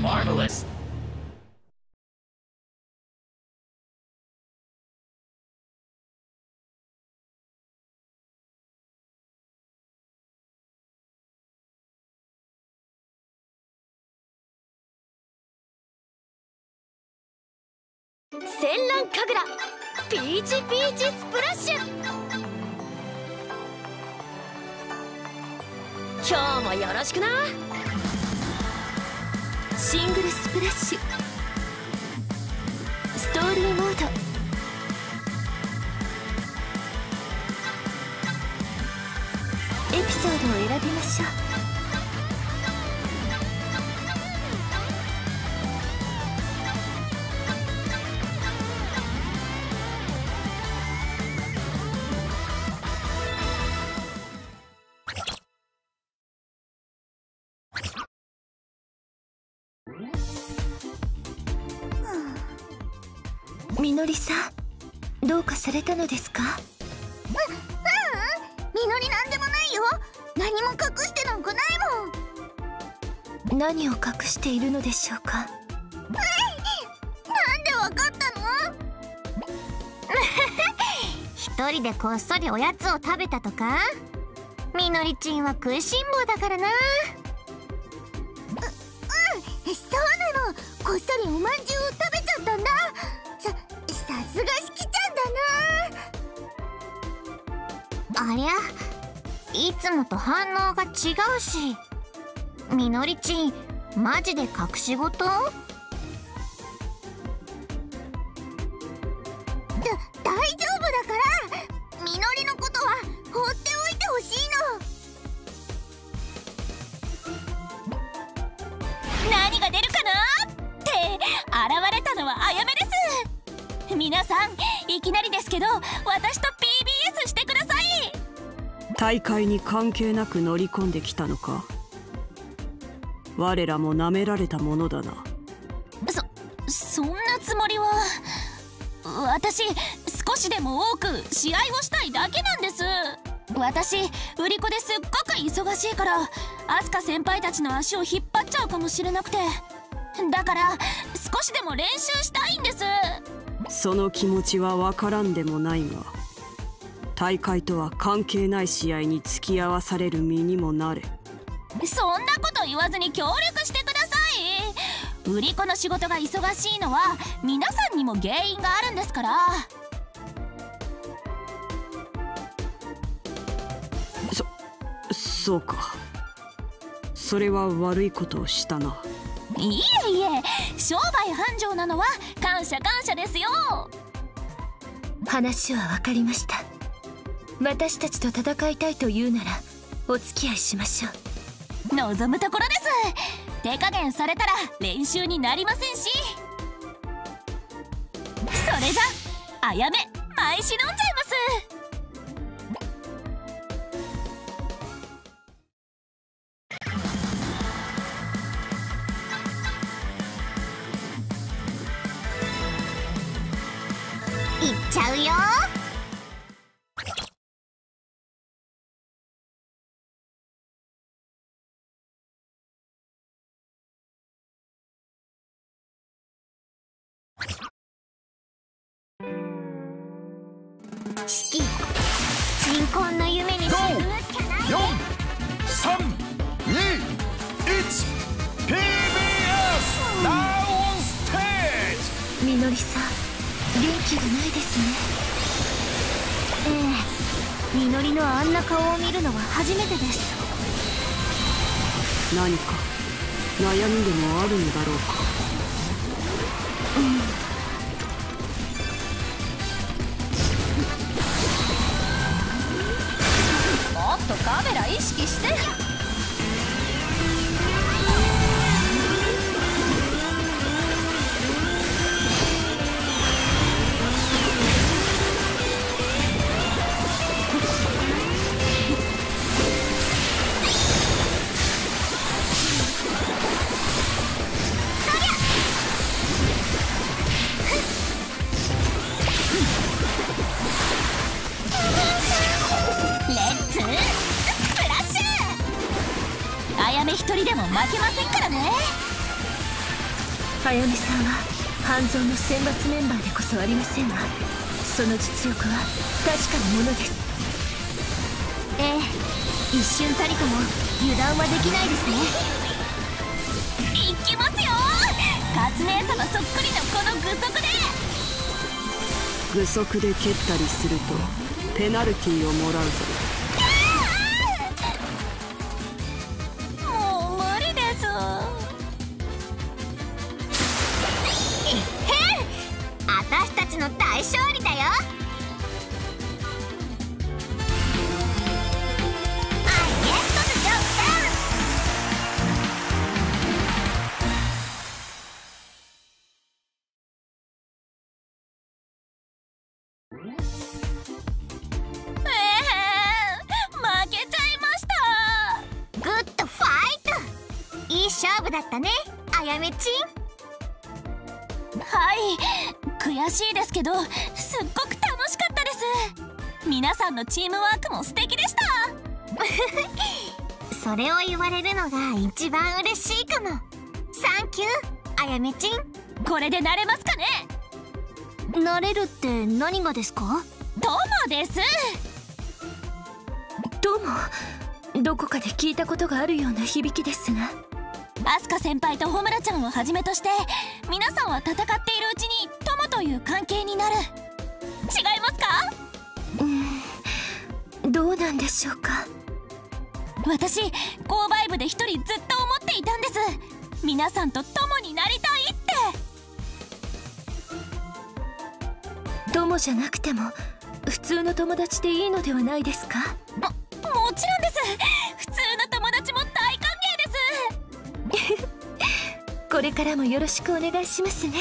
Marvelous! ピーチピーチスプラッシュ今日もよろしくなシングルスプラッシュ。ストーリーモード。エピソードを選びましょう。みのりさんどうかされたのですか？うううんみのりなんでもないよ。何も隠してなんかないもん。何を隠しているのでしょうか？なんでわかったの？一人でこっそりおやつを食べたとか？みのりちんは食いしん坊だからな。ううんそうなの。こっそりおまんじゅうを食べちゃったんだ。さすがしきちゃんだな。ありゃいつもと反応が違うし。みのりちんマジで隠し事？大会に関係なく乗り込んできたのか。我らも舐められたものだな。そそんなつもりは。私少しでも多く試合をしたいだけなんです。私売り子ですっごく忙しいからアスカ先輩たちの足を引っ張っちゃうかもしれなくて。だから少しでも練習したいんです。その気持ちはわからんでもないが大会とは関係ない試合に付き合わされる身にもなれそんなこと言わずに協力してください。売り子の仕事が忙しいのは皆さんにも原因があるんですから。そそうか。それは悪いことをしたな。いえいえ。商売繁盛なのは感謝感謝ですよ。話は分かりました私たちと戦いたいというならお付き合いしましょう。望むところです。手加減されたら練習になりませんし。それじゃあやめ舞しのんじゃいます。四季鎮魂の夢に沈むしかない。4 3 2 1 PBS Now on stage! みのりさん元気がないですね。ええみのりのあんな顔を見るのは初めてです。何か悩みでもあるのだろうか。うん意識しての選抜メンバーでこそありませんがその実力は確かなものです。ええ一瞬たりとも油断はできないですね。いきますよ！カツ姉様そっくりのこの具足で！具足で蹴ったりするとペナルティーをもらうぞ私たちの大勝利だよ。悔しいですけどすっごく楽しかったです。皆さんのチームワークも素敵でした。それを言われるのが一番嬉しいかも。サンキューあやめちん。これで慣れますかね？なれるって何がですか？友です。どうも。どこかで聞いたことがあるような響きですがアスカ先輩とホムラちゃんをはじめとして皆さんは戦っているうちに友という関係になる。違いますか？どうなんでしょうか？私購買部で一人ずっと思っていたんです。皆さんと友になりたいって。友じゃなくても普通の友達でいいのではないですか？ももちろんですこれからもよろしくお願いしますね。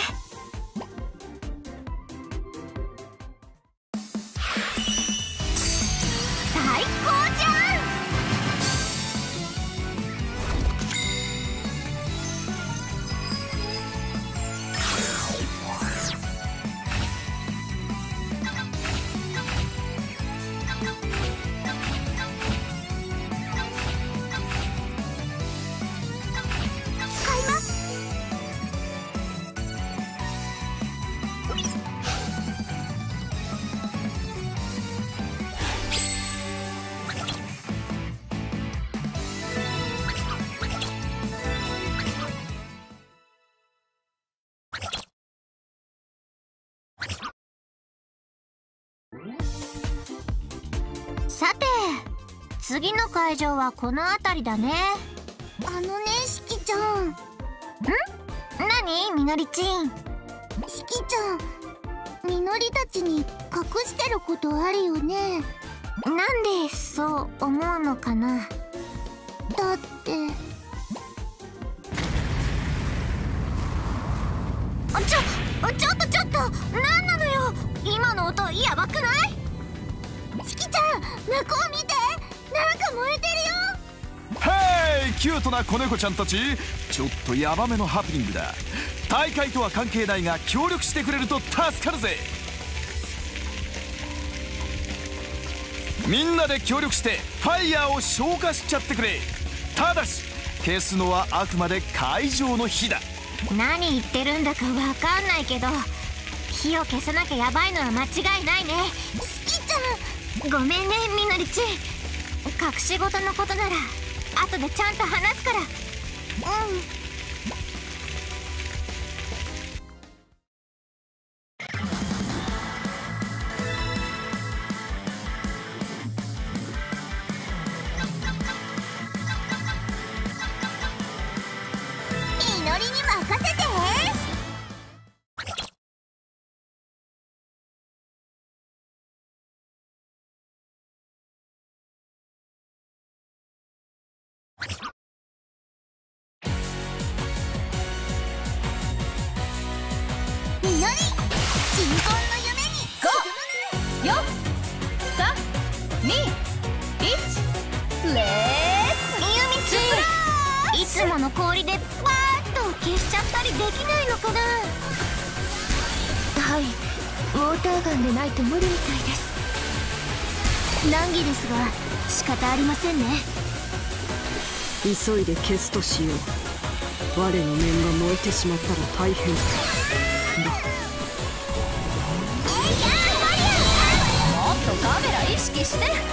さて次の会場はこの辺りだね。あのねしきちゃん。ん？何？みのりちん。しきちゃんみのりたちに隠してることあるよね。なんでそう思うのかな？だって。あちょちょっとちょっと。何なのよ？今の音やばく向こう見て。なんか燃えてるよ。ヘイキュートな子猫ちゃんたち。ちょっとヤバめのハプニングだ。大会とは関係ないが協力してくれると助かるぜ。みんなで協力してファイヤーを消火しちゃってくれ。ただし消すのはあくまで会場の火だ。何言ってるんだかわかんないけど火を消さなきゃやばいのは間違いないね。好きちゃんごめんねみのりち。隠し事のことなら後でちゃんと話すから。うん。きないのかな？はいウォーターガンでないと無理みたいです。難儀ですが仕方ありませんね。急いで消すとしよう。我の面が燃えてしまったら大変。だもっとカメラ意識して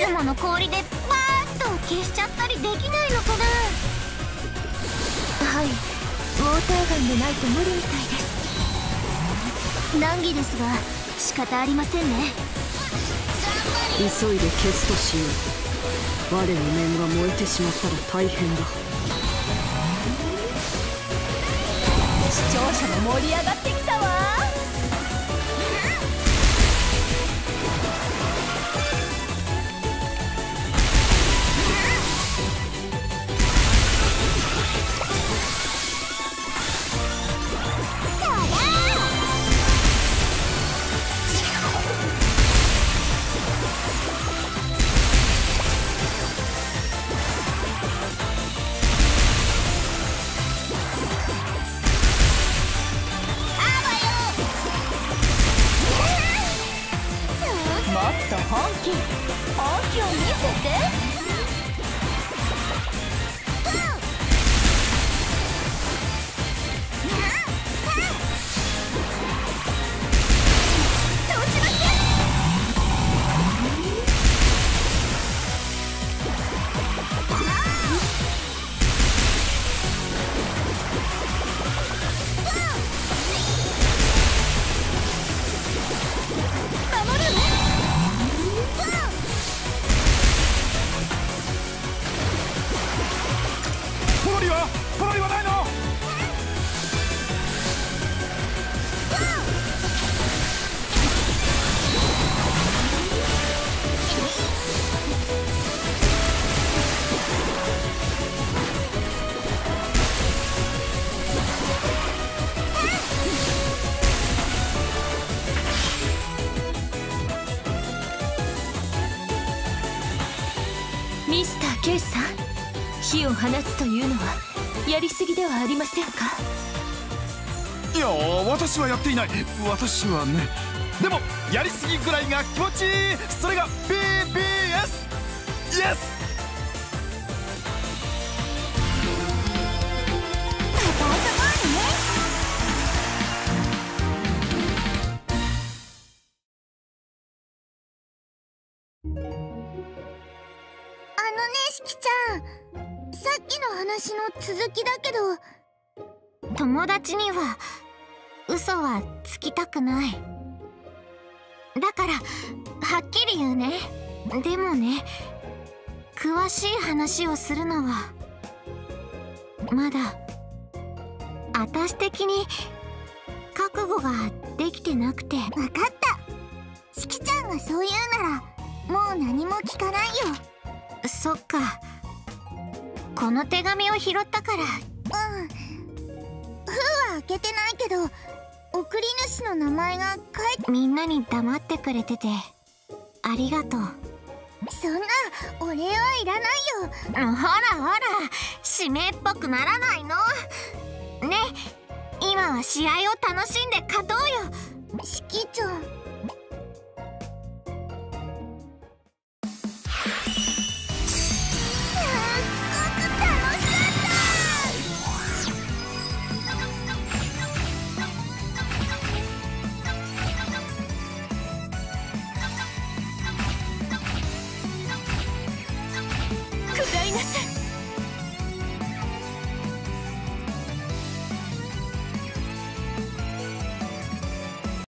つもの氷でバーッと消しちゃったりできないのかな。はい。ウォーターガンでないと無理みたいです。難儀ですが仕方ありませんね。急いで消すとしよう。我の面が燃えてしまったら大変だ。視聴者も盛り上がってきたつというのはやりすぎではありませんか？いや私はやっていない。私はね。でもやりすぎぐらいが気持ちいい。それが BBS イエスあのねしきちゃんさっきの話の続きだけど友達には嘘はつきたくない。だからはっきり言うね。でもね詳しい話をするのはまだ私的に覚悟ができてなくて。分かった。しきちゃんがそう言うならもう何も聞かないよ。そっかこの手紙を拾ったから。うん。封は開けてないけど送り主の名前が書いて。みんなに黙ってくれててありがとう。そんなお礼はいらないよ。ほらほら指名っぽくならないの。ね今は試合を楽しんで勝とうよ。しきちゃん